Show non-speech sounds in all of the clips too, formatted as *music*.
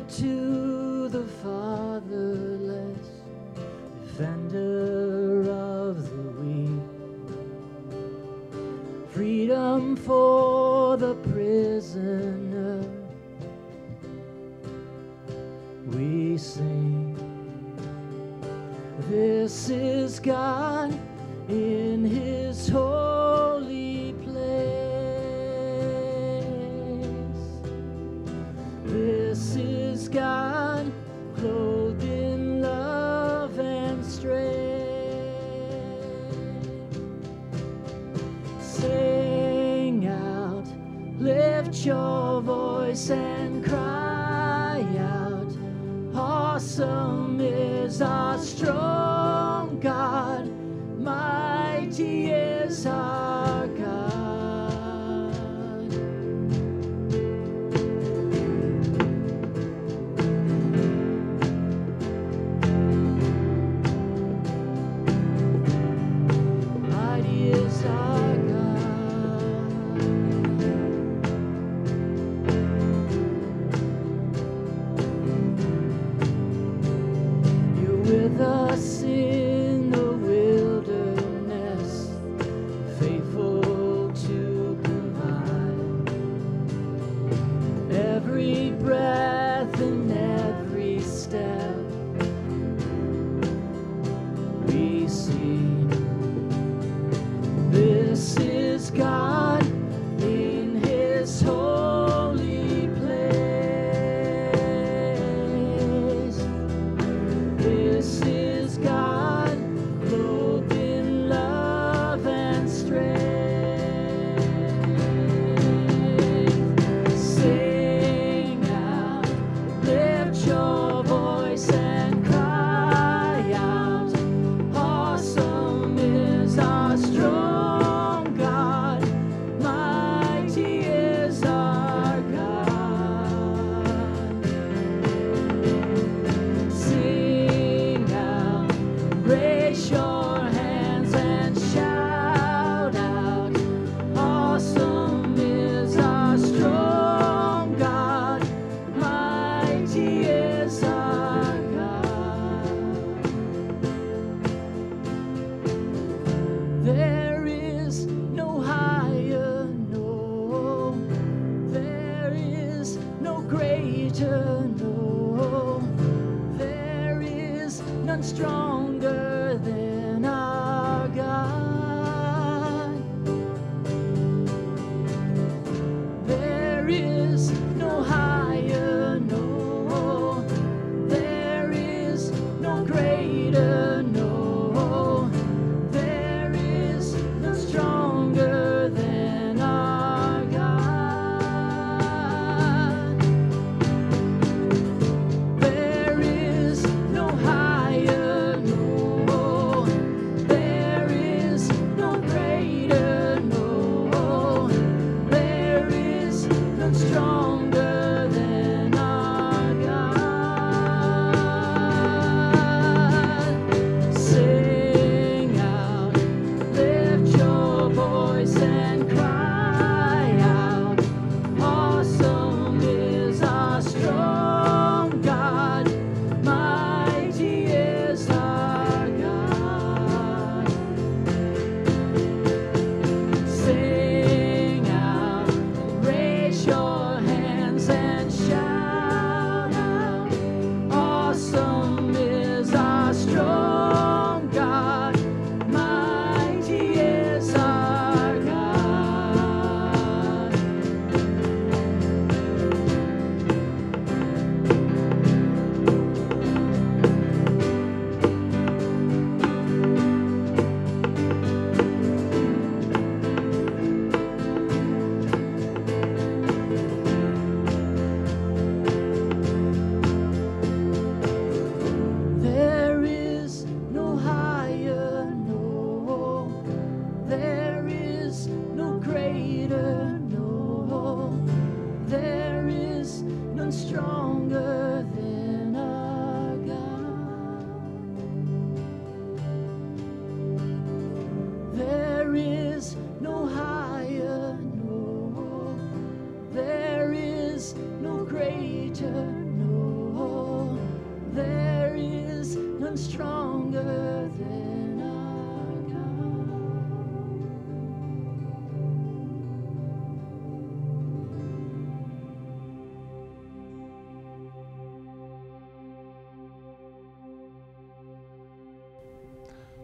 to the Father. voice and cry out, Awesome is our.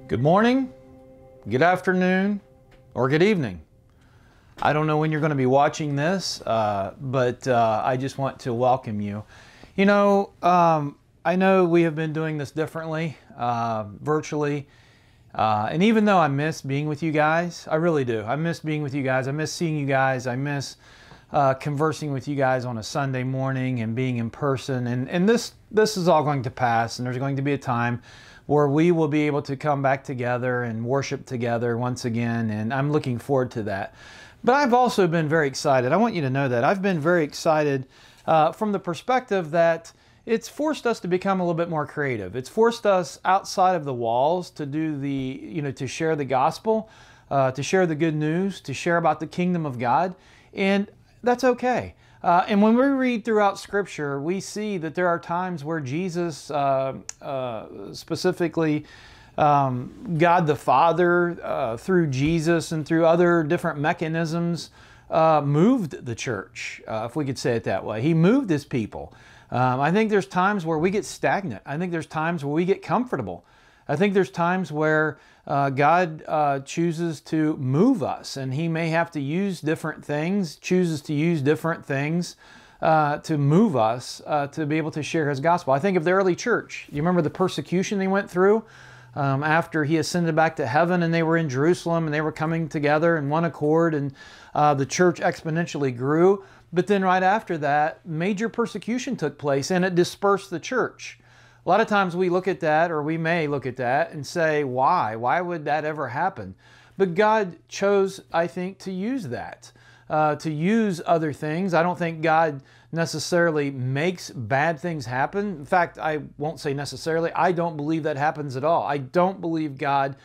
Good morning, good afternoon, or good evening. I don't know when you're going to be watching this, uh, but uh, I just want to welcome you. You know, um, I know we have been doing this differently, uh, virtually. Uh, and even though I miss being with you guys, I really do. I miss being with you guys. I miss seeing you guys. I miss uh, conversing with you guys on a Sunday morning and being in person. And, and this, this is all going to pass, and there's going to be a time where we will be able to come back together and worship together once again. And I'm looking forward to that. But I've also been very excited. I want you to know that. I've been very excited uh, from the perspective that it's forced us to become a little bit more creative. It's forced us outside of the walls to do the, you know, to share the gospel, uh, to share the good news, to share about the kingdom of God. And that's okay. Uh, and when we read throughout Scripture, we see that there are times where Jesus, uh, uh, specifically um, God the Father, uh, through Jesus and through other different mechanisms, uh, moved the church, uh, if we could say it that way. He moved his people. Um, I think there's times where we get stagnant. I think there's times where we get comfortable. I think there's times where uh, God uh, chooses to move us, and He may have to use different things, chooses to use different things uh, to move us uh, to be able to share His gospel. I think of the early church. You remember the persecution they went through um, after He ascended back to heaven, and they were in Jerusalem, and they were coming together in one accord, and uh, the church exponentially grew. But then, right after that, major persecution took place, and it dispersed the church. A lot of times we look at that, or we may look at that and say, why? Why would that ever happen? But God chose, I think, to use that, uh, to use other things. I don't think God necessarily makes bad things happen. In fact, I won't say necessarily, I don't believe that happens at all. I don't believe God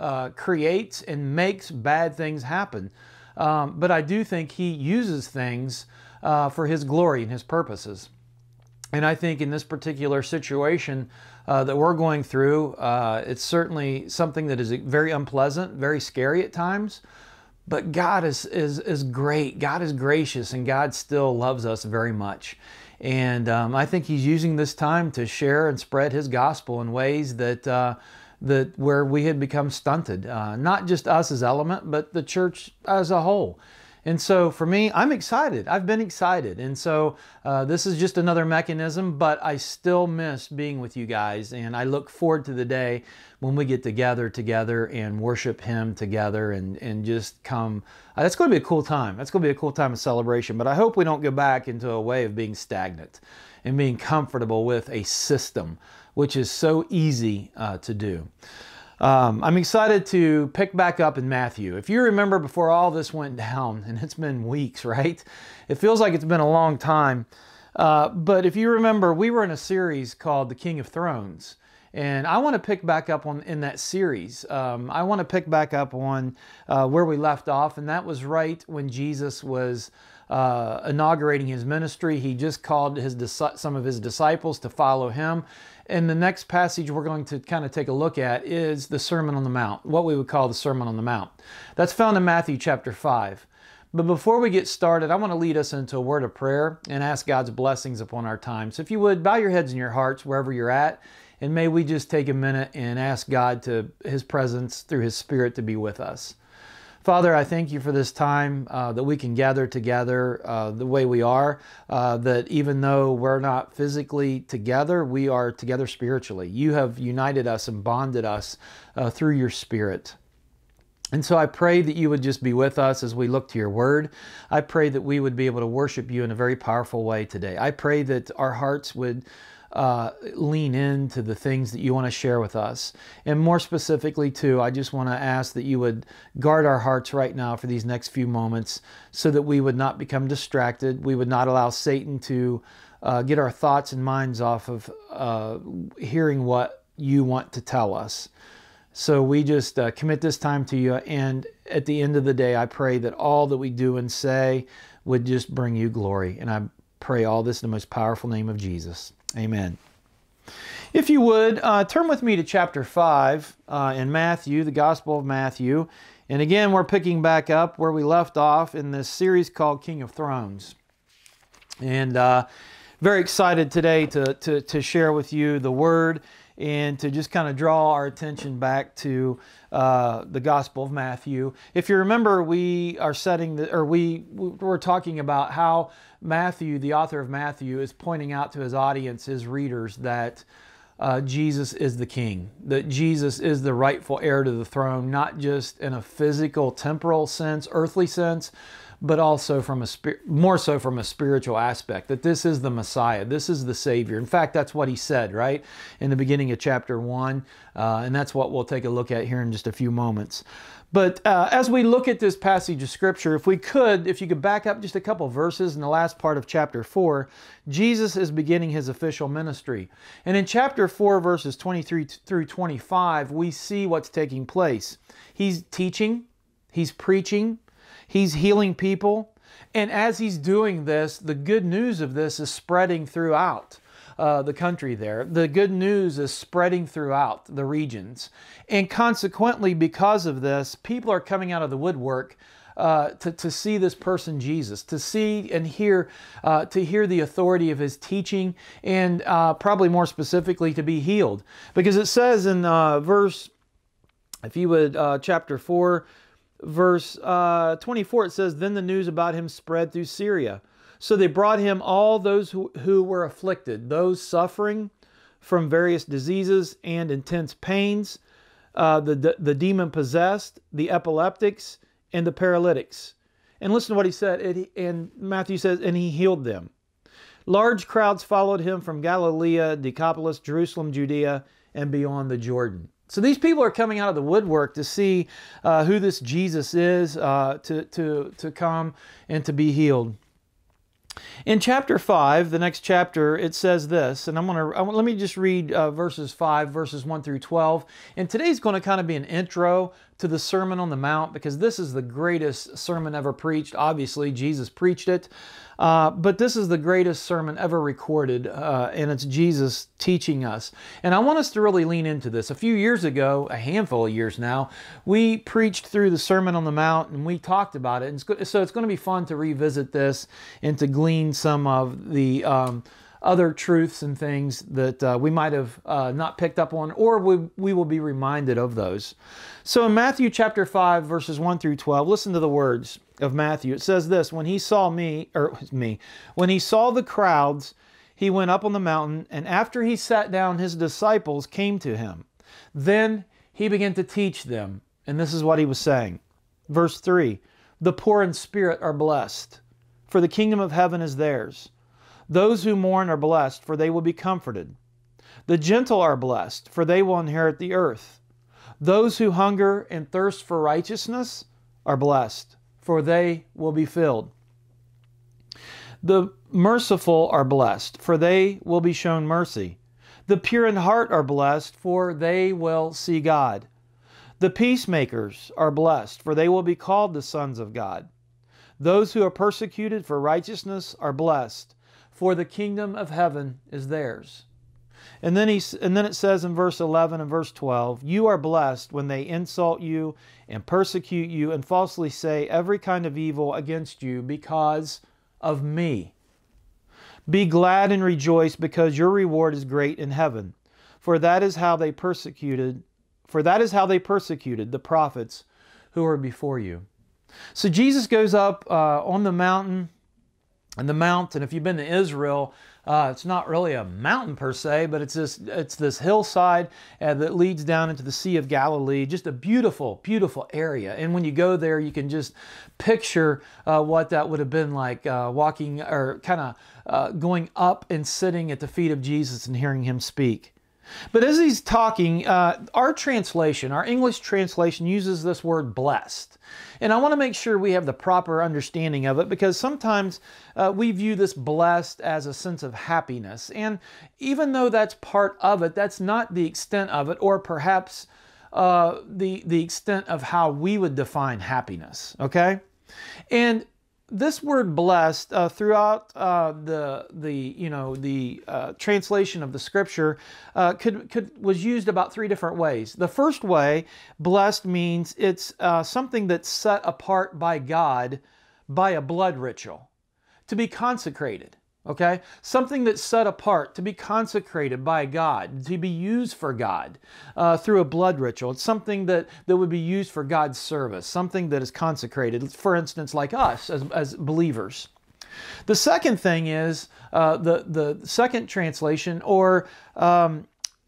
uh, creates and makes bad things happen. Um, but I do think He uses things uh, for His glory and His purposes. And I think in this particular situation uh, that we're going through, uh, it's certainly something that is very unpleasant, very scary at times. But God is, is, is great. God is gracious, and God still loves us very much. And um, I think He's using this time to share and spread His gospel in ways that, uh, that where we had become stunted. Uh, not just us as element, but the church as a whole. And so for me, I'm excited. I've been excited. And so uh, this is just another mechanism, but I still miss being with you guys. And I look forward to the day when we get together together and worship Him together and, and just come. Uh, that's going to be a cool time. That's going to be a cool time of celebration. But I hope we don't go back into a way of being stagnant and being comfortable with a system, which is so easy uh, to do. Um, I'm excited to pick back up in Matthew. If you remember before all this went down, *laughs* and it's been weeks, right? It feels like it's been a long time. Uh, but if you remember, we were in a series called The King of Thrones. And I want to pick back up on in that series. Um, I want to pick back up on uh, where we left off, and that was right when Jesus was uh, inaugurating his ministry. He just called his some of his disciples to follow him, and the next passage we're going to kind of take a look at is the Sermon on the Mount, what we would call the Sermon on the Mount. That's found in Matthew chapter 5. But before we get started, I want to lead us into a word of prayer and ask God's blessings upon our time. So if you would, bow your heads and your hearts wherever you're at, and may we just take a minute and ask God to His presence through His Spirit to be with us. Father, I thank you for this time uh, that we can gather together uh, the way we are, uh, that even though we're not physically together, we are together spiritually. You have united us and bonded us uh, through your Spirit. And so I pray that you would just be with us as we look to your word. I pray that we would be able to worship you in a very powerful way today. I pray that our hearts would uh, lean into the things that you want to share with us. And more specifically, too, I just want to ask that you would guard our hearts right now for these next few moments so that we would not become distracted. We would not allow Satan to uh, get our thoughts and minds off of uh, hearing what you want to tell us. So we just uh, commit this time to you. And at the end of the day, I pray that all that we do and say would just bring you glory. And I pray all this in the most powerful name of Jesus. Amen. If you would, uh, turn with me to chapter 5 uh, in Matthew, the Gospel of Matthew. And again, we're picking back up where we left off in this series called King of Thrones. And uh, very excited today to, to, to share with you the Word and to just kind of draw our attention back to uh, the Gospel of Matthew. If you remember, we are setting the, or we we're talking about how Matthew, the author of Matthew, is pointing out to his audience, his readers, that uh, Jesus is the king, that Jesus is the rightful heir to the throne, not just in a physical, temporal sense, earthly sense, but also from a more so from a spiritual aspect that this is the Messiah, this is the Savior. In fact, that's what he said right in the beginning of chapter one, uh, and that's what we'll take a look at here in just a few moments. But uh, as we look at this passage of Scripture, if we could, if you could back up just a couple verses in the last part of chapter 4, Jesus is beginning his official ministry. And in chapter 4, verses 23 through 25, we see what's taking place. He's teaching, he's preaching, He's healing people. And as he's doing this, the good news of this is spreading throughout. Uh, the country there. The good news is spreading throughout the regions. And consequently, because of this, people are coming out of the woodwork uh, to, to see this person Jesus, to see and hear, uh, to hear the authority of his teaching, and uh, probably more specifically to be healed. Because it says in uh, verse, if you would, uh, chapter 4, verse uh, 24, it says, Then the news about him spread through Syria. So they brought him all those who, who were afflicted, those suffering from various diseases and intense pains, uh, the, the demon possessed, the epileptics, and the paralytics. And listen to what he said. It, and Matthew says, And he healed them. Large crowds followed him from Galilee, Decapolis, Jerusalem, Judea, and beyond the Jordan. So these people are coming out of the woodwork to see uh, who this Jesus is, uh, to, to, to come and to be healed. In chapter 5, the next chapter, it says this, and I'm going to let me just read uh, verses 5, verses 1 through 12. And today's going to kind of be an intro to the Sermon on the Mount because this is the greatest sermon ever preached. Obviously, Jesus preached it. Uh, but this is the greatest sermon ever recorded, uh, and it's Jesus teaching us. And I want us to really lean into this. A few years ago, a handful of years now, we preached through the Sermon on the Mount and we talked about it. And so it's going to be fun to revisit this and to glean some of the. Um, other truths and things that uh, we might have uh, not picked up on, or we, we will be reminded of those. So in Matthew chapter 5, verses 1 through 12, listen to the words of Matthew. It says this When he saw me, or me, when he saw the crowds, he went up on the mountain, and after he sat down, his disciples came to him. Then he began to teach them, and this is what he was saying. Verse 3 The poor in spirit are blessed, for the kingdom of heaven is theirs. Those who mourn are blessed, for they will be comforted. The gentle are blessed, for they will inherit the earth. Those who hunger and thirst for righteousness are blessed, for they will be filled. The merciful are blessed, for they will be shown mercy. The pure in heart are blessed, for they will see God. The peacemakers are blessed, for they will be called the sons of God. Those who are persecuted for righteousness are blessed, for the kingdom of heaven is theirs. And then, he, and then it says in verse 11 and verse 12, You are blessed when they insult you and persecute you and falsely say every kind of evil against you because of me. Be glad and rejoice because your reward is great in heaven. For that is how they persecuted, for that is how they persecuted the prophets who were before you. So Jesus goes up uh, on the mountain, and the mountain, if you've been to Israel, uh, it's not really a mountain per se, but it's this it's this hillside uh, that leads down into the Sea of Galilee. Just a beautiful, beautiful area. And when you go there, you can just picture uh, what that would have been like uh, walking or kind of uh, going up and sitting at the feet of Jesus and hearing him speak. But as he's talking, uh, our translation, our English translation, uses this word blessed. And I want to make sure we have the proper understanding of it because sometimes uh, we view this blessed as a sense of happiness. And even though that's part of it, that's not the extent of it, or perhaps uh, the, the extent of how we would define happiness, okay? And this word blessed uh, throughout uh, the the you know the uh, translation of the scripture uh, could could was used about three different ways. The first way, blessed means it's uh, something that's set apart by God by a blood ritual, to be consecrated. Okay, something that's set apart to be consecrated by God, to be used for God uh, through a blood ritual. It's something that, that would be used for God's service, something that is consecrated, for instance, like us as, as believers. The second thing is uh, the, the second translation, or um,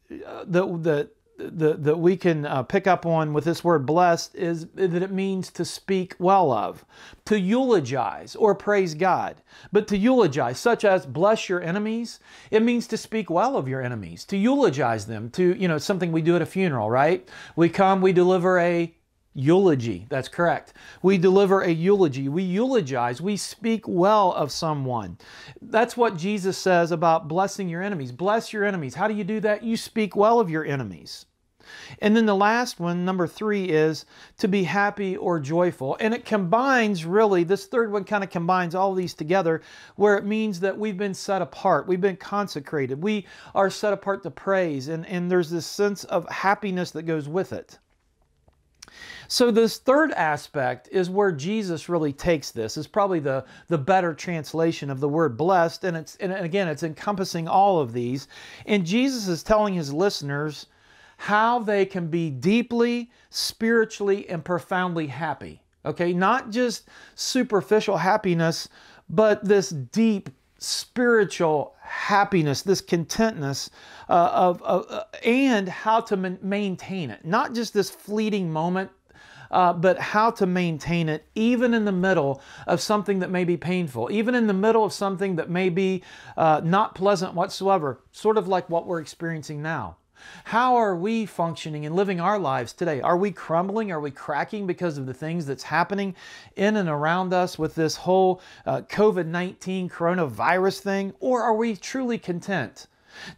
the, that we can uh, pick up on with this word blessed is that it means to speak well of, to eulogize or praise God. But to eulogize, such as bless your enemies, it means to speak well of your enemies, to eulogize them, to, you know, something we do at a funeral, right? We come, we deliver a eulogy. That's correct. We deliver a eulogy. We eulogize. We speak well of someone. That's what Jesus says about blessing your enemies. Bless your enemies. How do you do that? You speak well of your enemies. And then the last one, number three, is to be happy or joyful. And it combines really, this third one kind of combines all of these together, where it means that we've been set apart, we've been consecrated, we are set apart to praise, and, and there's this sense of happiness that goes with it. So this third aspect is where Jesus really takes this. Is probably the, the better translation of the word blessed. And it's and again, it's encompassing all of these. And Jesus is telling his listeners how they can be deeply, spiritually, and profoundly happy. Okay, not just superficial happiness, but this deep spiritual happiness, this contentness uh, of, uh, and how to maintain it. Not just this fleeting moment, uh, but how to maintain it even in the middle of something that may be painful, even in the middle of something that may be uh, not pleasant whatsoever, sort of like what we're experiencing now. How are we functioning and living our lives today? Are we crumbling? Are we cracking because of the things that's happening in and around us with this whole uh, COVID 19 coronavirus thing? Or are we truly content?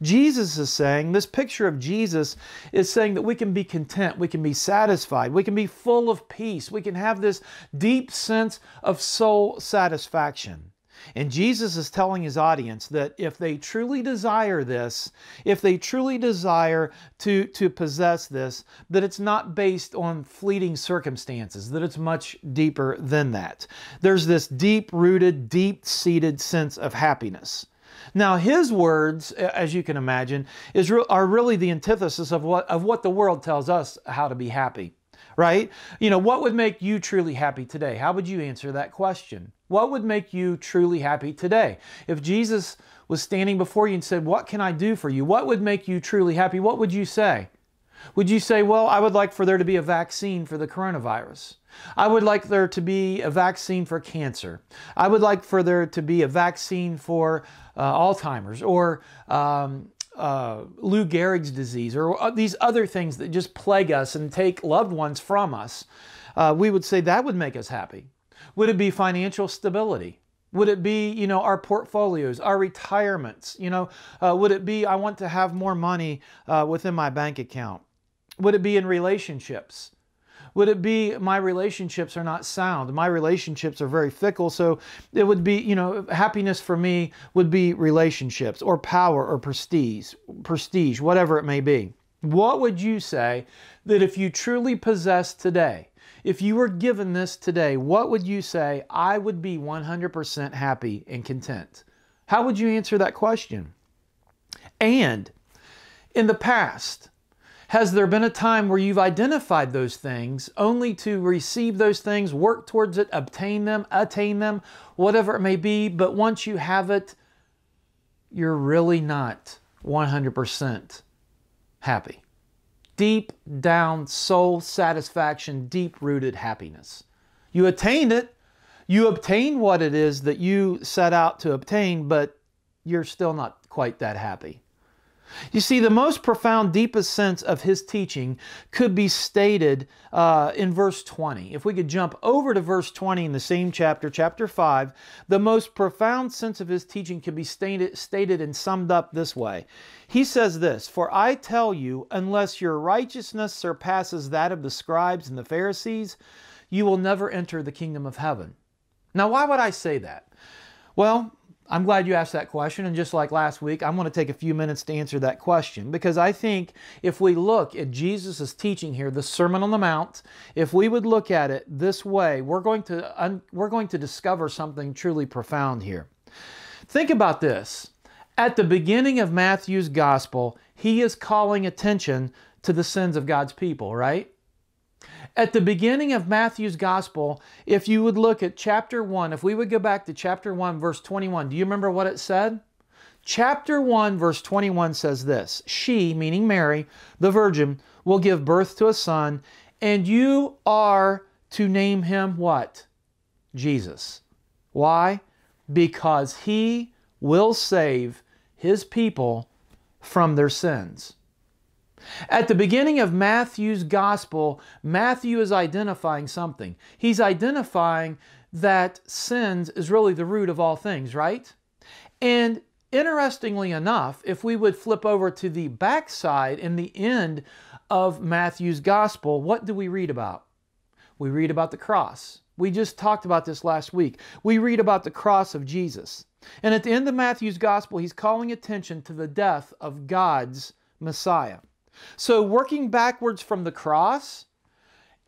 Jesus is saying, this picture of Jesus is saying that we can be content, we can be satisfied, we can be full of peace, we can have this deep sense of soul satisfaction. And Jesus is telling his audience that if they truly desire this, if they truly desire to, to possess this, that it's not based on fleeting circumstances, that it's much deeper than that. There's this deep rooted, deep seated sense of happiness. Now, his words, as you can imagine, is, are really the antithesis of what, of what the world tells us how to be happy right? You know, what would make you truly happy today? How would you answer that question? What would make you truly happy today? If Jesus was standing before you and said, What can I do for you? What would make you truly happy? What would you say? Would you say, Well, I would like for there to be a vaccine for the coronavirus? I would like there to be a vaccine for cancer. I would like for there to be a vaccine for uh, Alzheimer's or um, uh, Lou Gehrig's disease or uh, these other things that just plague us and take loved ones from us, uh, we would say that would make us happy. Would it be financial stability? Would it be, you know, our portfolios, our retirements? You know, uh, would it be, I want to have more money uh, within my bank account? Would it be in relationships? Would it be my relationships are not sound? My relationships are very fickle. So it would be, you know, happiness for me would be relationships or power or prestige, prestige, whatever it may be. What would you say that if you truly possess today, if you were given this today, what would you say? I would be 100% happy and content. How would you answer that question? And in the past, has there been a time where you've identified those things only to receive those things, work towards it, obtain them, attain them, whatever it may be, but once you have it, you're really not 100% happy? Deep down soul satisfaction, deep rooted happiness. You attained it, you obtained what it is that you set out to obtain, but you're still not quite that happy. You see, the most profound, deepest sense of his teaching could be stated uh, in verse 20. If we could jump over to verse 20 in the same chapter, chapter 5, the most profound sense of his teaching can be stated, stated and summed up this way. He says this For I tell you, unless your righteousness surpasses that of the scribes and the Pharisees, you will never enter the kingdom of heaven. Now, why would I say that? Well, I'm glad you asked that question. And just like last week, I'm going to take a few minutes to answer that question because I think if we look at Jesus' teaching here, the Sermon on the Mount, if we would look at it this way, we're going to, we're going to discover something truly profound here. Think about this. At the beginning of Matthew's gospel, he is calling attention to the sins of God's people, right? At the beginning of Matthew's gospel, if you would look at chapter 1, if we would go back to chapter 1, verse 21, do you remember what it said? Chapter 1, verse 21 says this She, meaning Mary, the virgin, will give birth to a son, and you are to name him what? Jesus. Why? Because he will save his people from their sins. At the beginning of Matthew's gospel, Matthew is identifying something. He's identifying that sins is really the root of all things, right? And interestingly enough, if we would flip over to the backside in the end of Matthew's gospel, what do we read about? We read about the cross. We just talked about this last week. We read about the cross of Jesus. And at the end of Matthew's gospel, he's calling attention to the death of God's Messiah. So, working backwards from the cross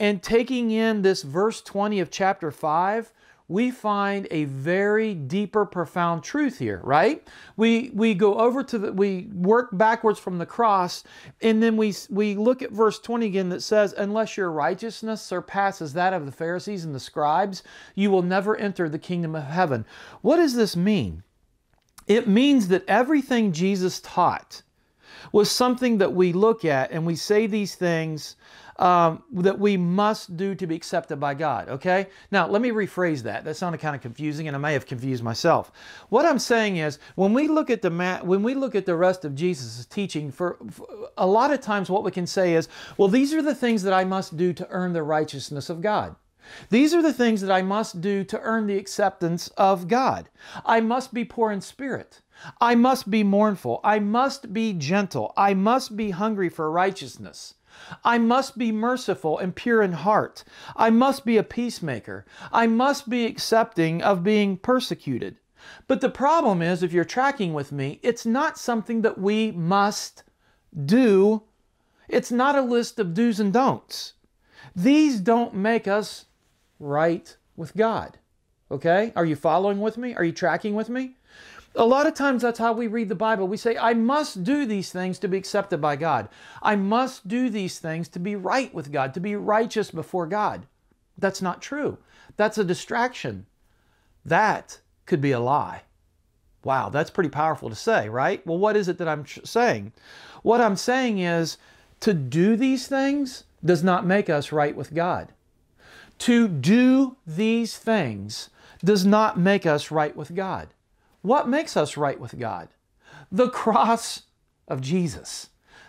and taking in this verse 20 of chapter 5, we find a very deeper, profound truth here, right? We, we go over to the, we work backwards from the cross, and then we, we look at verse 20 again that says, Unless your righteousness surpasses that of the Pharisees and the scribes, you will never enter the kingdom of heaven. What does this mean? It means that everything Jesus taught, was something that we look at and we say these things um, that we must do to be accepted by God. Okay? Now, let me rephrase that. That sounded kind of confusing, and I may have confused myself. What I'm saying is, when we look at the when we look at the rest of Jesus' teaching, for, for a lot of times, what we can say is, well, these are the things that I must do to earn the righteousness of God. These are the things that I must do to earn the acceptance of God. I must be poor in spirit. I must be mournful. I must be gentle. I must be hungry for righteousness. I must be merciful and pure in heart. I must be a peacemaker. I must be accepting of being persecuted. But the problem is, if you're tracking with me, it's not something that we must do. It's not a list of do's and don'ts. These don't make us right with God. Okay? Are you following with me? Are you tracking with me? A lot of times that's how we read the Bible. We say, I must do these things to be accepted by God. I must do these things to be right with God, to be righteous before God. That's not true. That's a distraction. That could be a lie. Wow, that's pretty powerful to say, right? Well, what is it that I'm saying? What I'm saying is to do these things does not make us right with God. To do these things does not make us right with God. What makes us right with God? The cross of Jesus.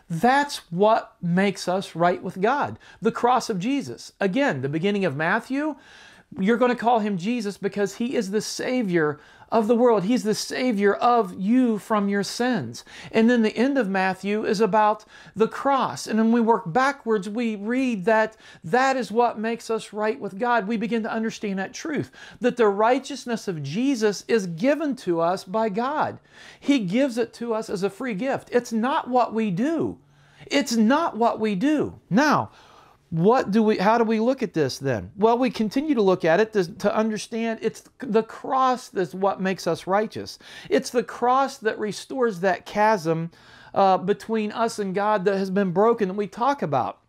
That's what makes us right with God. The cross of Jesus. Again, the beginning of Matthew, you're going to call him Jesus because he is the Savior of the world. He's the Savior of you from your sins. And then the end of Matthew is about the cross. And when we work backwards, we read that that is what makes us right with God. We begin to understand that truth that the righteousness of Jesus is given to us by God. He gives it to us as a free gift. It's not what we do. It's not what we do. Now, what do we how do we look at this then? Well we continue to look at it to, to, understand it's the cross that's what makes us righteous. It's the cross that restores that chasm uh, between us and god that has been broken that we talk about.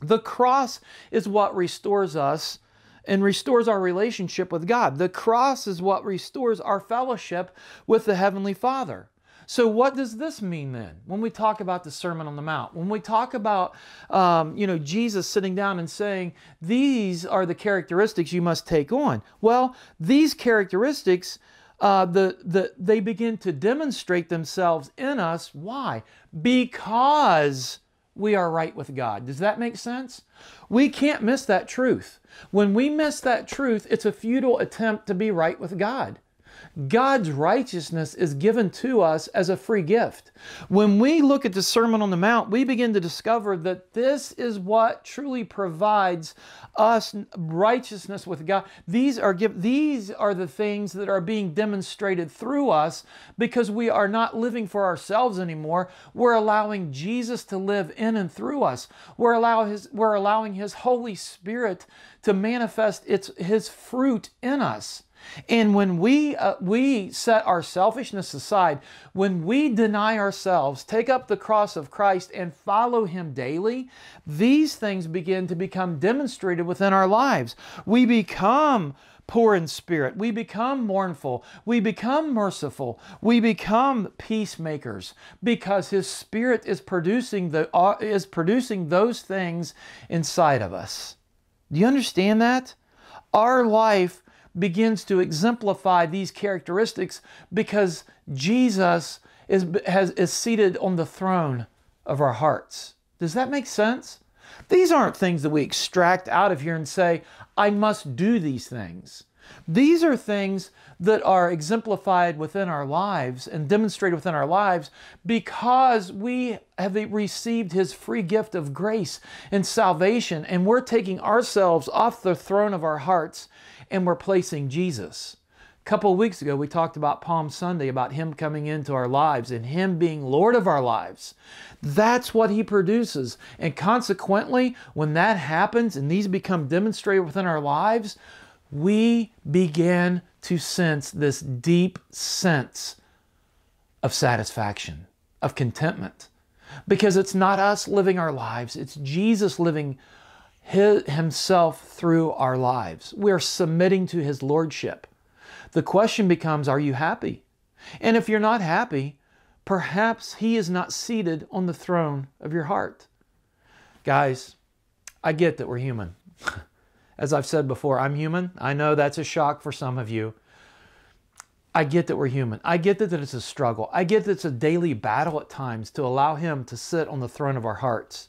The cross is what restores us and restores our relationship with god. The cross is what restores our fellowship with the heavenly father so, what does this mean then when we talk about the Sermon on the Mount? When we talk about, um, you know, Jesus sitting down and saying, these are the characteristics you must take on. Well, these characteristics, uh, the, the, they begin to demonstrate themselves in us. Why? Because we are right with God. Does that make sense? We can't miss that truth. When we miss that truth, it's a futile attempt to be right with God. God's righteousness is given to us as a free gift. When we look at the Sermon on the Mount, we begin to discover that this is what truly provides us righteousness with God. These are these are the things that are being demonstrated through us because we are not living for ourselves anymore. We're allowing Jesus to live in and through us. We're allow his we're allowing his Holy Spirit to manifest its his fruit in us. And when we, uh, we set our selfishness aside, when we deny ourselves, take up the cross of Christ, and follow Him daily, these things begin to become demonstrated within our lives. We become poor in spirit. We become mournful. We become merciful. We become peacemakers because His Spirit is producing, the, uh, is producing those things inside of us. Do you understand that? Our life begins to exemplify these characteristics because Jesus is, has, is seated on the throne of our hearts. Does that make sense? These aren't things that we extract out of here and say, I must do these things. These are things that are exemplified within our lives and demonstrated within our lives because we have received His free gift of grace and salvation, and we're taking ourselves off the throne of our hearts and we're placing Jesus. A couple of weeks ago, we talked about Palm Sunday, about Him coming into our lives and Him being Lord of our lives. That's what He produces. And consequently, when that happens and these become demonstrated within our lives, we begin to sense this deep sense of satisfaction, of contentment. Because it's not us living our lives, it's Jesus living his, himself through our lives. We're submitting to his lordship. The question becomes are you happy? And if you're not happy, perhaps he is not seated on the throne of your heart. Guys, I get that we're human. *laughs* As I've said before, I'm human. I know that's a shock for some of you. I get that we're human. I get that, that it's a struggle. I get that it's a daily battle at times to allow Him to sit on the throne of our hearts.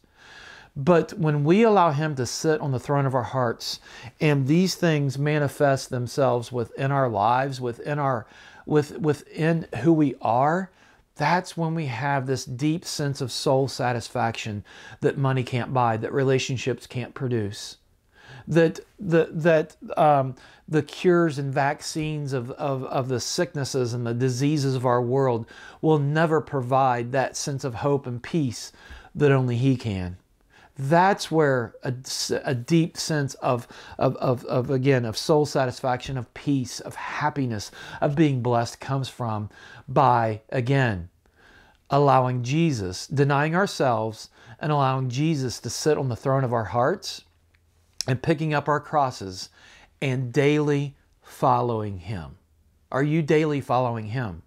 But when we allow Him to sit on the throne of our hearts, and these things manifest themselves within our lives, within our with within who we are, that's when we have this deep sense of soul satisfaction that money can't buy, that relationships can't produce. That the that um, the cures and vaccines of, of, of the sicknesses and the diseases of our world will never provide that sense of hope and peace that only He can. That's where a, a deep sense of, of, of, of, again, of soul satisfaction, of peace, of happiness, of being blessed comes from by, again, allowing Jesus, denying ourselves, and allowing Jesus to sit on the throne of our hearts and picking up our crosses and daily following Him. Are you daily following Him?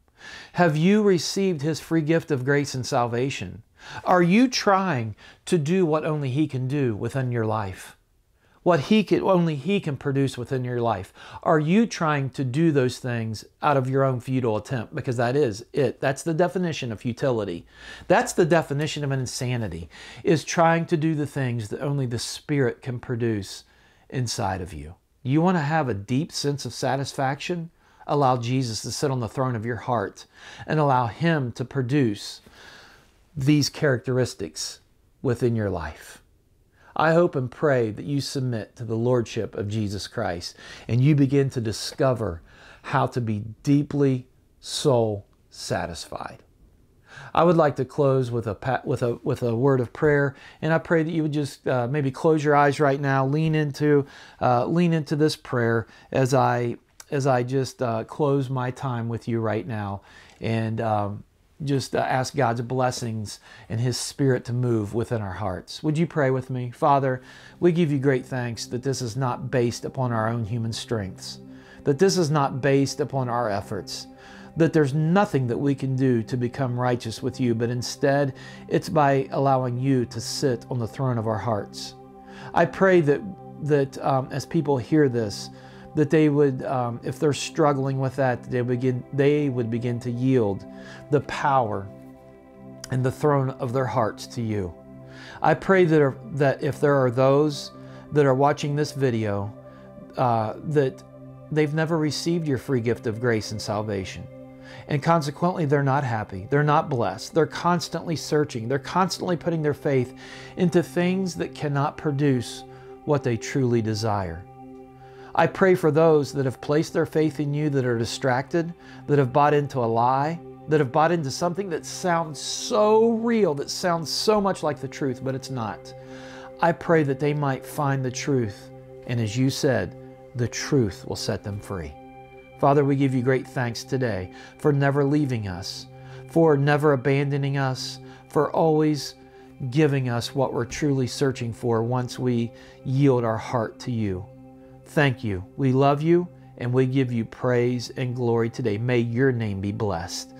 Have you received His free gift of grace and salvation? Are you trying to do what only He can do within your life? What He can, only He can produce within your life. Are you trying to do those things out of your own futile attempt? Because that is it. That's the definition of futility. That's the definition of an insanity, is trying to do the things that only the Spirit can produce inside of you. You want to have a deep sense of satisfaction? Allow Jesus to sit on the throne of your heart and allow Him to produce these characteristics within your life. I hope and pray that you submit to the Lordship of Jesus Christ and you begin to discover how to be deeply soul satisfied. I would like to close with a with a with a word of prayer, and I pray that you would just uh, maybe close your eyes right now, lean into uh, lean into this prayer as I as I just uh, close my time with you right now, and um, just uh, ask God's blessings and His Spirit to move within our hearts. Would you pray with me? Father, we give you great thanks that this is not based upon our own human strengths, that this is not based upon our efforts, that there's nothing that we can do to become righteous with you, but instead it's by allowing you to sit on the throne of our hearts. I pray that, that um, as people hear this, that they would, um, if they're struggling with that, they begin, they would begin to yield the power and the throne of their hearts to you. I pray that, are, that if there are those that are watching this video, uh, that they've never received your free gift of grace and salvation. And consequently, they're not happy. They're not blessed. They're constantly searching. They're constantly putting their faith into things that cannot produce what they truly desire. I pray for those that have placed their faith in you that are distracted, that have bought into a lie, that have bought into something that sounds so real, that sounds so much like the truth, but it's not. I pray that they might find the truth. And as you said, the truth will set them free. Father, we give you great thanks today for never leaving us, for never abandoning us, for always giving us what we're truly searching for once we yield our heart to you. Thank you. We love you and we give you praise and glory today. May your name be blessed.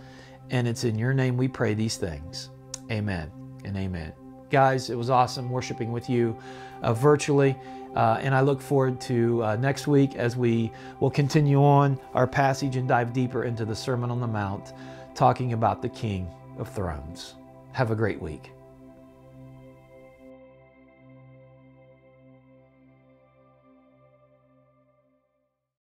And it's in your name we pray these things. Amen and amen. Guys, it was awesome worshiping with you uh, virtually. Uh, and I look forward to uh, next week as we will continue on our passage and dive deeper into the Sermon on the Mount, talking about the King of Thrones. Have a great week.